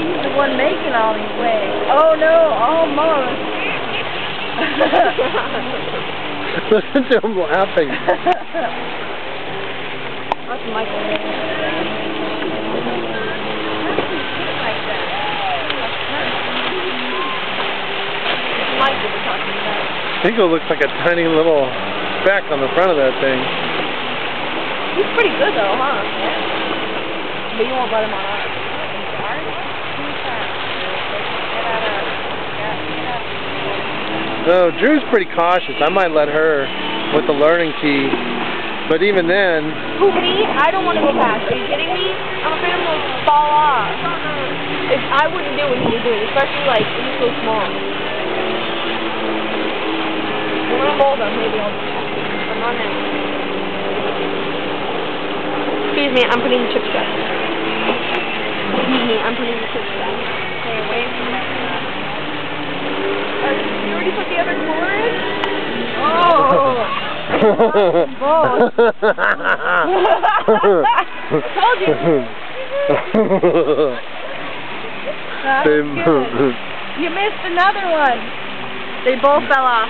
he's the one making all these waves. Oh no, almost. Listen to him laughing. That's Michael. Michael we're talking about. Dingo looks like a tiny little speck on the front of that thing. He's pretty good though, huh? Yeah. But you won't let him on ours. No, Drew's pretty cautious. I might let her with the learning key. But even then, Who, me? I don't want to go past. Are you kidding me? I'm afraid I'm going to fall off. If, I wouldn't do what he was doing, especially like he's so small. I'm older, maybe I'll do that. But not. Excuse me, I'm putting the chips back. Excuse me, I'm putting the chips back. Stay away from that. Uh, you already put the other cooler in? Oh! Told you. That They- was good. You missed another one. They both fell off.